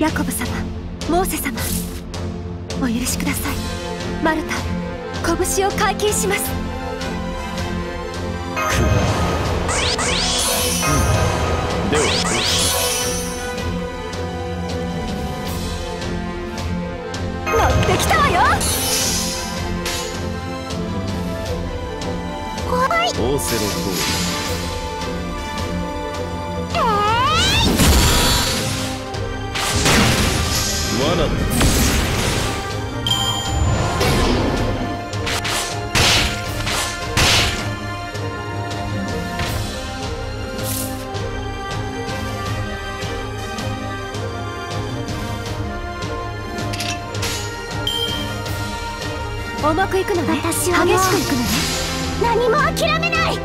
モーセ様お許しください。マルタ拳を解禁します。では乗ってきたわよ。怖い。オーセロゴー罠だ重くいくのね。私は激しくいくのね何も諦めない。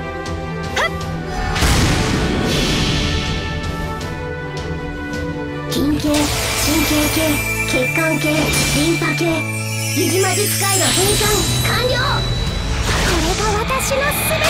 筋系神経系血管系リンパ系リジマジ使いの変換完了これが私の全て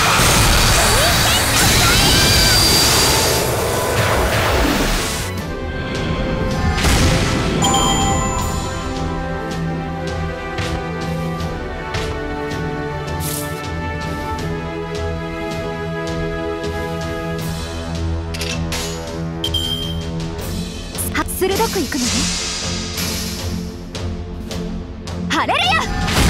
鋭くいくのね。ハレルヤ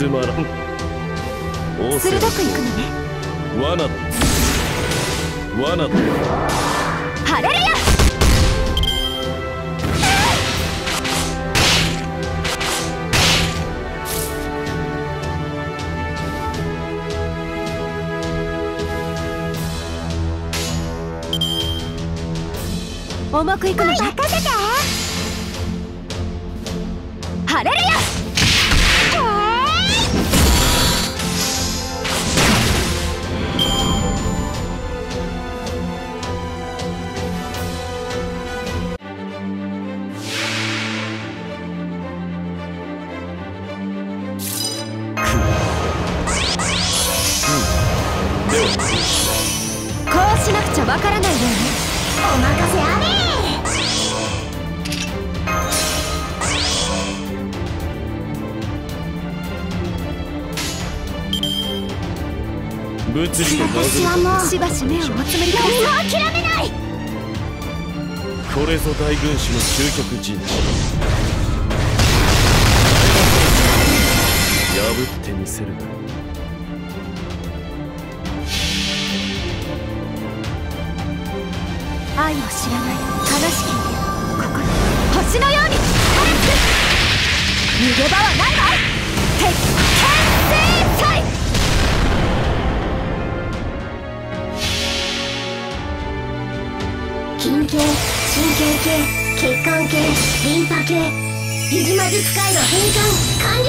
つまらん。鋭くいくのね。罠だ罠。だハレルヤ！重くいくのね。任せて。ハレルヤわからないようね。お任せあれ。物理とはもうしばし目をおつむりください。諦めないこれぞ大軍師の究極陣地。破ってみせるが愛を知らない悲しき心星のように晴れつく逃げ場はないわ。鉄拳制裁筋系神経系血管系リンパ系リジマジ使いの変換。完了。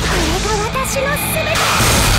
これが私の全て。